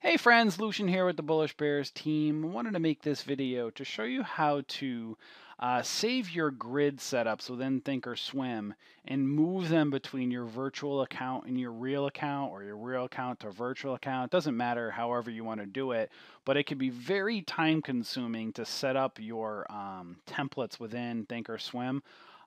Hey friends, Lucian here with the Bullish Bears team. I wanted to make this video to show you how to uh, save your grid setups within Thinkorswim and move them between your virtual account and your real account or your real account to virtual account. It doesn't matter however you want to do it, but it can be very time consuming to set up your um, templates within Thinkorswim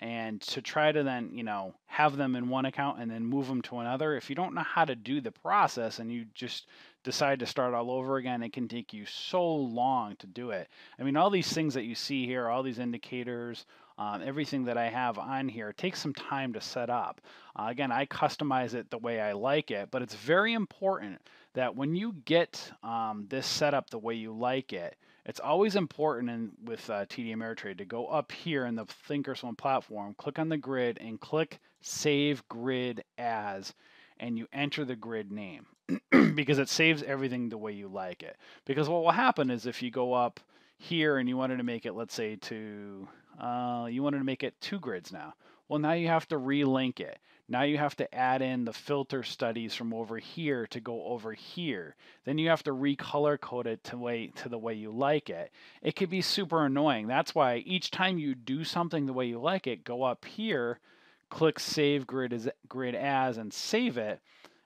and to try to then you know have them in one account and then move them to another if you don't know how to do the process and you just decide to start all over again it can take you so long to do it. I mean all these things that you see here all these indicators um, everything that i have on here takes some time to set up. Uh, again i customize it the way i like it but it's very important that when you get um, this set up the way you like it it's always important in, with uh, TD Ameritrade to go up here in the Thinkorswim platform, click on the grid, and click Save Grid As, and you enter the grid name because it saves everything the way you like it. Because what will happen is if you go up here and you wanted to make it, let's say, to uh, you wanted to make it two grids now. Well, now you have to relink it. Now you have to add in the filter studies from over here to go over here. Then you have to recolor code it to way to the way you like it. It could be super annoying. That's why each time you do something the way you like it, go up here, click save grid as grid as and save it.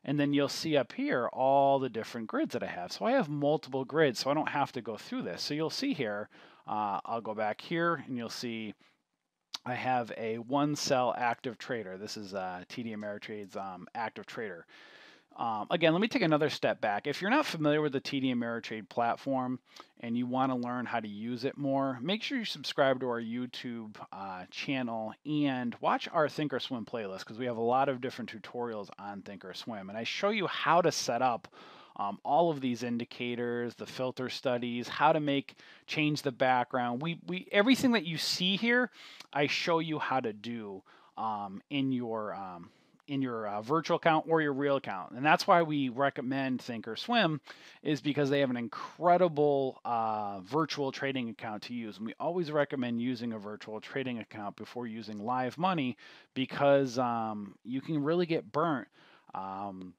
And then you'll see up here all the different grids that I have. So I have multiple grids, so I don't have to go through this. So you'll see here, uh, I'll go back here and you'll see I have a one cell active trader. This is uh, TD Ameritrade's um, active trader. Um, again, let me take another step back. If you're not familiar with the TD Ameritrade platform and you want to learn how to use it more, make sure you subscribe to our YouTube uh, channel and watch our Thinkorswim playlist because we have a lot of different tutorials on Thinkorswim. And I show you how to set up um, all of these indicators, the filter studies, how to make change the background. We we everything that you see here, I show you how to do um, in your um, in your uh, virtual account or your real account. And that's why we recommend Thinkorswim is because they have an incredible uh, virtual trading account to use. And we always recommend using a virtual trading account before using live money because um, you can really get burnt. Um,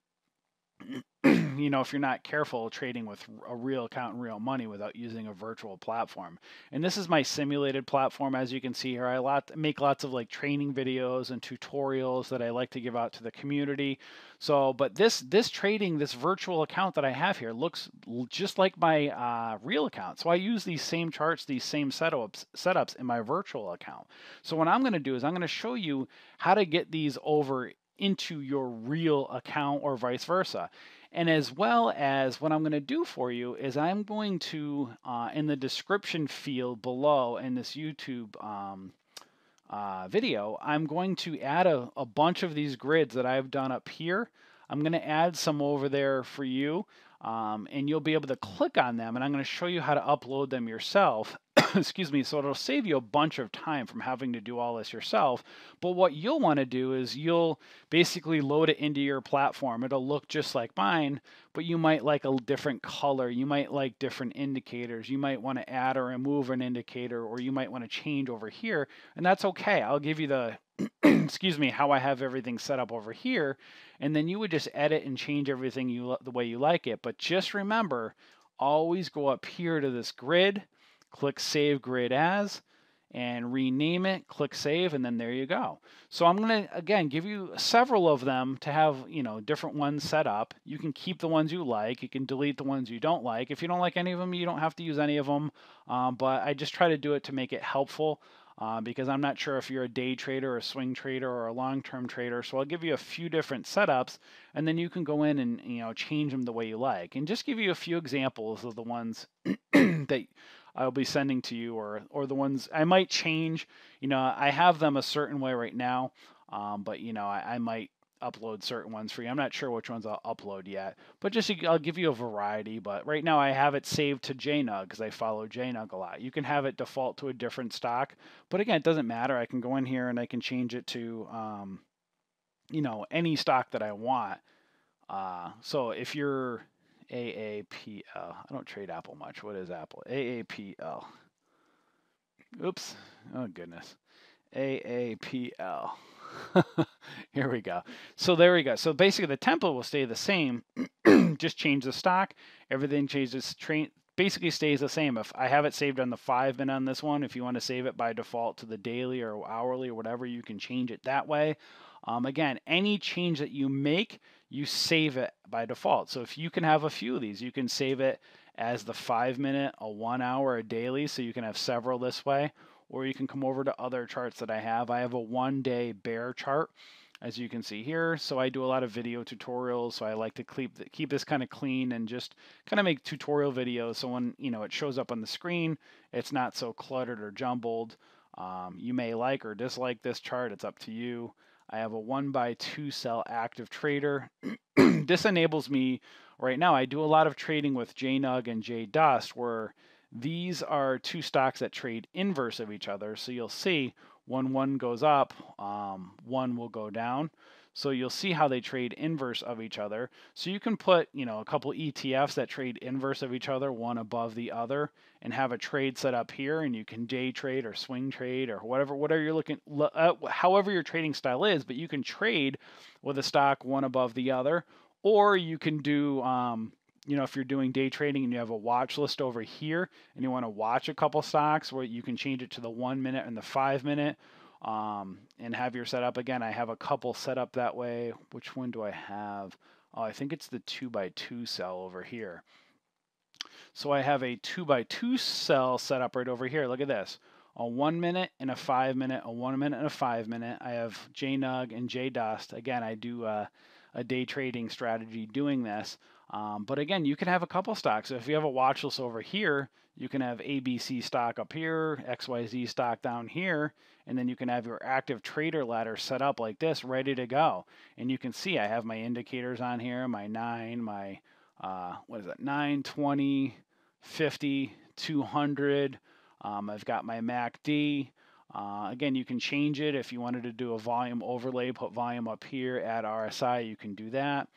you know, if you're not careful trading with a real account and real money without using a virtual platform. And this is my simulated platform. As you can see here, I lot, make lots of like training videos and tutorials that I like to give out to the community. So, but this this trading, this virtual account that I have here looks just like my uh, real account. So I use these same charts, these same setups setups in my virtual account. So what I'm going to do is I'm going to show you how to get these over into your real account or vice versa. And as well as what I'm going to do for you is I'm going to, uh, in the description field below in this YouTube um, uh, video, I'm going to add a, a bunch of these grids that I've done up here. I'm going to add some over there for you. Um, and you'll be able to click on them and I'm going to show you how to upload them yourself excuse me, so it'll save you a bunch of time from having to do all this yourself. But what you'll want to do is you'll basically load it into your platform. It'll look just like mine, but you might like a different color. You might like different indicators. You might want to add or remove an indicator, or you might want to change over here. And that's okay. I'll give you the excuse me, how I have everything set up over here, and then you would just edit and change everything you the way you like it. But just remember, always go up here to this grid, click Save Grid As, and rename it, click Save, and then there you go. So I'm going to, again, give you several of them to have, you know, different ones set up. You can keep the ones you like. You can delete the ones you don't like. If you don't like any of them, you don't have to use any of them. Um, but I just try to do it to make it helpful. Uh, because I'm not sure if you're a day trader or a swing trader or a long-term trader. So I'll give you a few different setups, and then you can go in and you know change them the way you like. And just give you a few examples of the ones that I'll be sending to you, or or the ones I might change. You know, I have them a certain way right now, um, but you know, I, I might upload certain ones for you. I'm not sure which ones I'll upload yet, but just I'll give you a variety. But right now I have it saved to JNUG because I follow JNUG a lot. You can have it default to a different stock, but again, it doesn't matter. I can go in here and I can change it to, um, you know, any stock that I want. Uh, so if you're AAPL. I don't trade Apple much. What is Apple? AAPL. Oops. Oh, goodness. AAPL. Here we go. So there we go. So basically the template will stay the same, just change the stock. Everything changes, train, basically stays the same. If I have it saved on the five minute on this one, if you want to save it by default to the daily or hourly or whatever, you can change it that way. Um, again, any change that you make, you save it by default. So if you can have a few of these, you can save it as the five minute, a one hour, a daily, so you can have several this way. Or you can come over to other charts that I have. I have a one day bear chart, as you can see here. So I do a lot of video tutorials. So I like to keep keep this kind of clean and just kind of make tutorial videos. So when you know it shows up on the screen, it's not so cluttered or jumbled. Um, you may like or dislike this chart. It's up to you. I have a one by two cell active trader. this enables me right now. I do a lot of trading with JNUG and JDust where these are two stocks that trade inverse of each other. So you'll see when one goes up, um, one will go down. So you'll see how they trade inverse of each other. So you can put, you know, a couple ETFs that trade inverse of each other, one above the other, and have a trade set up here, and you can day trade or swing trade or whatever, whatever you're looking, uh, however your trading style is. But you can trade with a stock one above the other, or you can do, um, you know, if you're doing day trading and you have a watch list over here, and you want to watch a couple stocks, where you can change it to the one minute and the five minute um, and have your setup again. I have a couple set up that way. Which one do I have? Oh, I think it's the two by two cell over here. So I have a two by two cell set up right over here. Look at this. A one minute and a five minute, a one minute and a five minute. I have JNUG and JDust. Again, I do uh, a day trading strategy doing this. Um, but again, you can have a couple stocks. If you have a watch list over here, you can have ABC stock up here, XYZ stock down here, and then you can have your active trader ladder set up like this, ready to go. And you can see I have my indicators on here, my 9, my, uh, what is it, 9, 20, 50, 200. Um, I've got my MACD. Uh, again, you can change it if you wanted to do a volume overlay, put volume up here, add RSI, you can do that.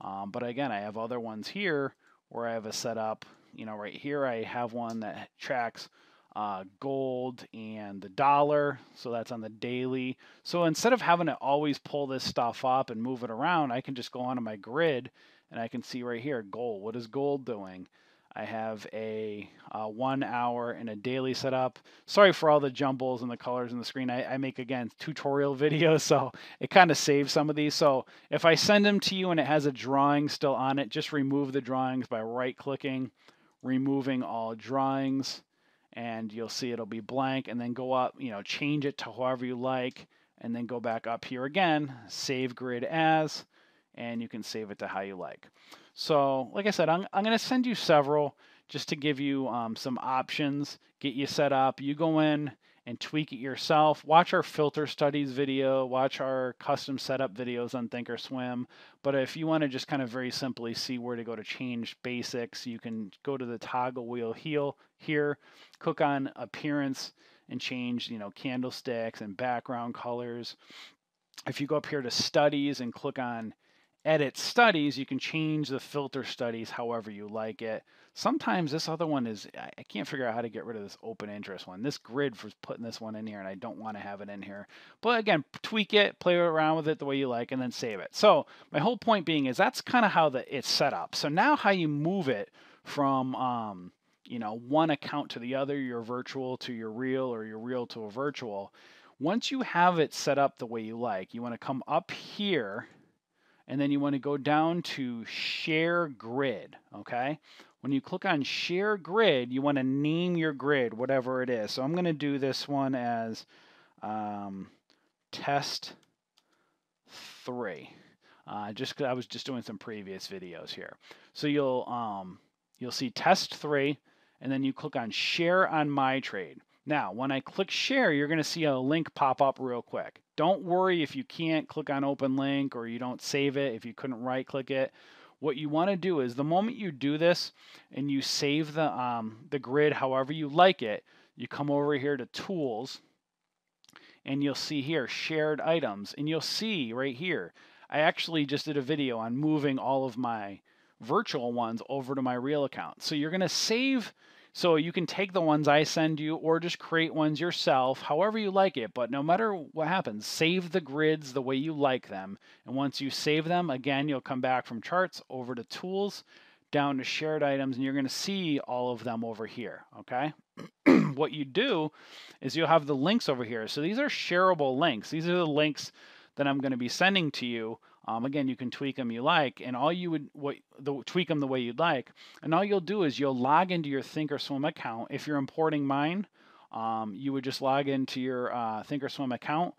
Um, but again, I have other ones here where I have a setup you know, right here I have one that tracks uh, gold and the dollar. So that's on the daily. So instead of having to always pull this stuff up and move it around, I can just go onto my grid and I can see right here gold. What is gold doing? I have a, a, one hour and a daily setup. Sorry for all the jumbles and the colors in the screen. I, I make again tutorial videos, so it kind of saves some of these. So if I send them to you and it has a drawing still on it, just remove the drawings by right clicking removing all drawings and you'll see it'll be blank and then go up, you know, change it to however you like and then go back up here again, save grid as, and you can save it to how you like. So like I said, I'm, I'm going to send you several just to give you um, some options, get you set up. You go in and tweak it yourself. Watch our filter studies video, watch our custom setup videos on Thinkorswim. But if you want to just kind of very simply see where to go to change basics, you can go to the toggle wheel heel here, click on appearance and change, you know, candlesticks and background colors. If you go up here to studies and click on edit studies, you can change the filter studies however you like it. Sometimes this other one is, I can't figure out how to get rid of this open interest one. This grid for putting this one in here, and I don't want to have it in here. But again, tweak it, play around with it the way you like, and then save it. So my whole point being is that's kind of how the, it's set up. So now how you move it from, um, you know, one account to the other, your virtual to your real or your real to a virtual. Once you have it set up the way you like, you want to come up here and then you want to go down to share grid, okay? When you click on share grid, you want to name your grid, whatever it is. So I'm going to do this one as um, test three. Uh, just because I was just doing some previous videos here. So you'll um, you'll see test three, and then you click on share on my trade. Now, when I click share, you're going to see a link pop up real quick. Don't worry if you can't click on open link or you don't save it, if you couldn't right click it. What you want to do is the moment you do this and you save the, um, the grid however you like it, you come over here to tools and you'll see here shared items and you'll see right here I actually just did a video on moving all of my virtual ones over to my real account. So you're going to save So you can take the ones I send you or just create ones yourself, however you like it. But no matter what happens, save the grids the way you like them. And once you save them, again, you'll come back from charts over to tools, down to shared items, and you're going to see all of them over here. Okay. what you do is you'll have the links over here. So these are shareable links. These are the links that I'm going to be sending to you um, again, you can tweak them you like, and all you would what the, tweak them the way you'd like, and all you'll do is you'll log into your Thinkorswim account. If you're importing mine, um, you would just log into your uh, Thinkorswim account,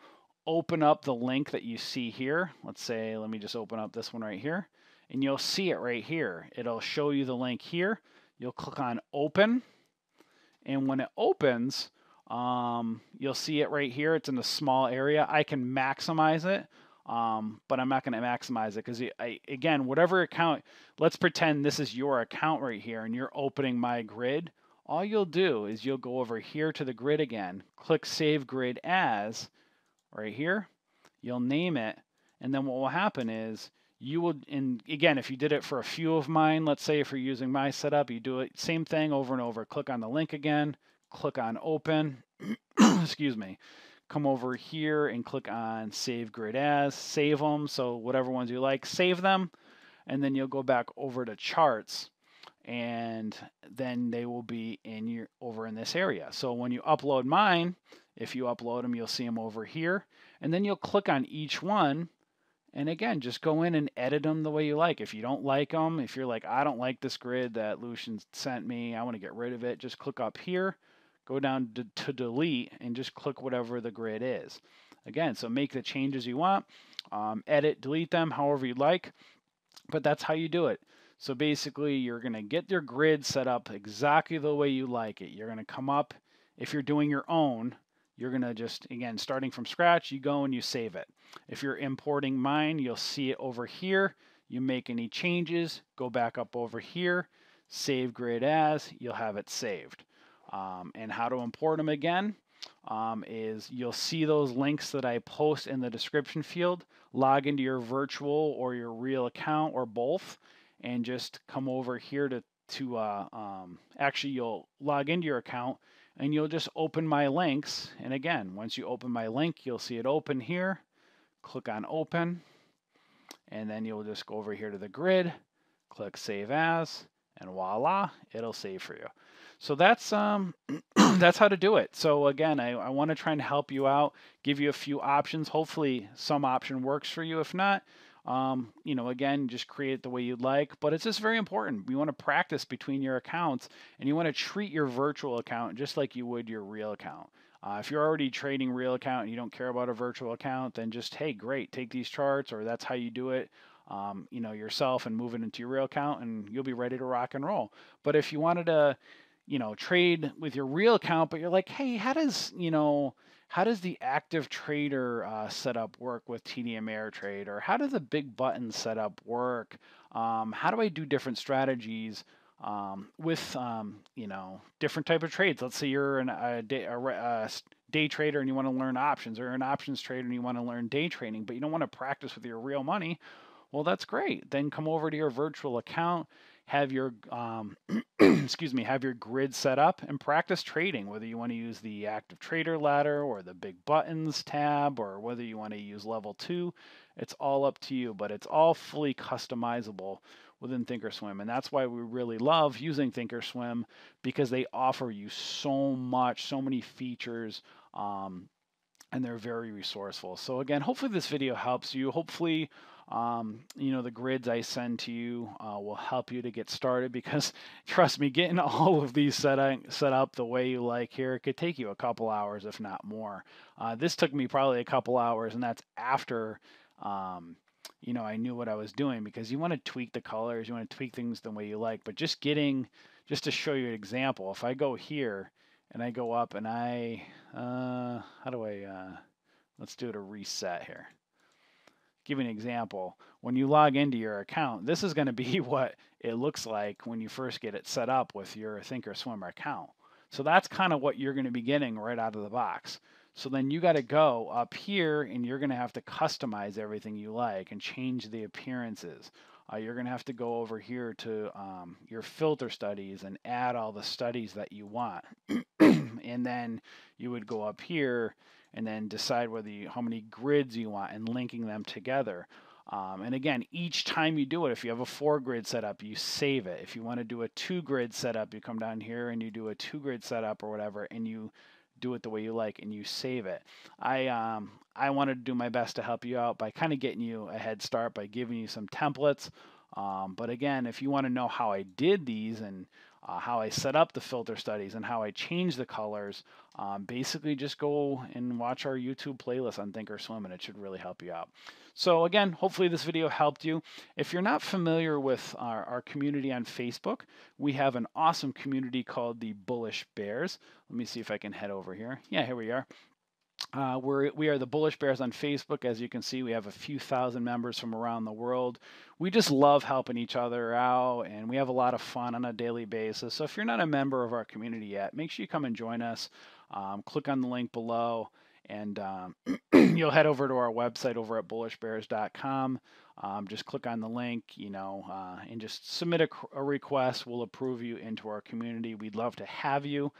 open up the link that you see here. Let's say, let me just open up this one right here, and you'll see it right here. It'll show you the link here. You'll click on Open, and when it opens, um, you'll see it right here. It's in a small area. I can maximize it um, but I'm not going to maximize it because again, whatever account, let's pretend this is your account right here and you're opening my grid. All you'll do is you'll go over here to the grid again, click Save Grid As right here. You'll name it, and then what will happen is you will, and again, if you did it for a few of mine, let's say if you're using my setup, you do it same thing over and over. Click on the link again, click on Open, excuse me come over here and click on Save Grid As, save them. So whatever ones you like, save them. And then you'll go back over to Charts and then they will be in your over in this area. So when you upload mine, if you upload them, you'll see them over here. And then you'll click on each one. And again, just go in and edit them the way you like. If you don't like them, if you're like, I don't like this grid that Lucian sent me, I want to get rid of it, just click up here go down to, to, delete and just click whatever the grid is. Again, so make the changes you want, um, edit, delete them however you like, but that's how you do it. So basically, you're going to get your grid set up exactly the way you like it. You're going to come up, if you're doing your own, you're going to just, again, starting from scratch, you go and you save it. If you're importing mine, you'll see it over here. You make any changes, go back up over here, save grid as, you'll have it saved. Um, and how to import them again um, is you'll see those links that I post in the description field. Log into your virtual or your real account or both, and just come over here to to uh, um, actually you'll log into your account and you'll just open my links. And again, once you open my link, you'll see it open here. Click on open, and then you'll just go over here to the grid, click save as, and voila, it'll save for you. So that's um, that's how to do it. So again, I, I want to try and help you out, give you a few options. Hopefully, some option works for you. If not, um, you know, again, just create the way you'd like. But it's just very important. You want to practice between your accounts, and you want to treat your virtual account just like you would your real account. Uh, if you're already trading real account and you don't care about a virtual account, then just hey, great, take these charts, or that's how you do it. Um, you know yourself and move it into your real account, and you'll be ready to rock and roll. But if you wanted to you know, trade with your real account, but you're like, hey, how does, you know, how does the active trader uh, setup work with TD Ameritrade? Or how does the big button setup work? Um, how do I do different strategies um, with, um, you know, different type of trades? Let's say you're an, a, day, a, a day trader and you want to learn options, or an options trader and you want to learn day trading, but you don't want to practice with your real money. Well, that's great. Then come over to your virtual account have your um, excuse me have your grid set up and practice trading whether you want to use the active trader ladder or the big buttons tab or whether you want to use level 2 it's all up to you but it's all fully customizable within thinkorswim and that's why we really love using thinkorswim because they offer you so much so many features um, and they're very resourceful. So again hopefully this video helps you. Hopefully um, you know, the grids I send to you uh, will help you to get started because trust me, getting all of these set, up, set up the way you like here, could take you a couple hours, if not more. Uh, this took me probably a couple hours, and that's after, um, you know, I knew what I was doing because you want to tweak the colors, you want to tweak things the way you like, but just getting, just to show you an example, if I go here and I go up and I, uh, how do I, uh, let's do it a reset here give you an example. When you log into your account, this is going to be what it looks like when you first get it set up with your Thinkorswim account. So that's kind of what you're going to be getting right out of the box. So then you got to go up here and you're going to have to customize everything you like and change the appearances. uh, you're going to have to go over here to um, your filter studies and add all the studies that you want. and then you would go up here and then decide whether you, how many grids you want and linking them together. Um, and again, each time you do it, if you have a four grid setup, you save it. If you want to do a two grid setup, you come down here and you do a two grid setup or whatever, and you do it the way you like and you save it. I um, I wanted to do my best to help you out by kind of getting you a head start by giving you some templates. Um, but again, if you want to know how I did these and uh, how I set up the filter studies and how I change the colors, um, basically just go and watch our YouTube playlist on Thinkorswim and it should really help you out. So again, hopefully this video helped you. If you're not familiar with our, our community on Facebook, we have an awesome community called the Bullish Bears. Let me see if I can head over here. Yeah, here we are. Uh, we're, we are the Bullish Bears on Facebook. As you can see, we have a few thousand members from around the world. We just love helping each other out, and we have a lot of fun on a daily basis. So if you're not a member of our community yet, make sure you come and join us. Um, click on the link below, and um, you'll head over to our website over at bullishbears.com. Um, just click on the link, you know, uh, and just submit a, a, request. We'll approve you into our community. We'd love to have you.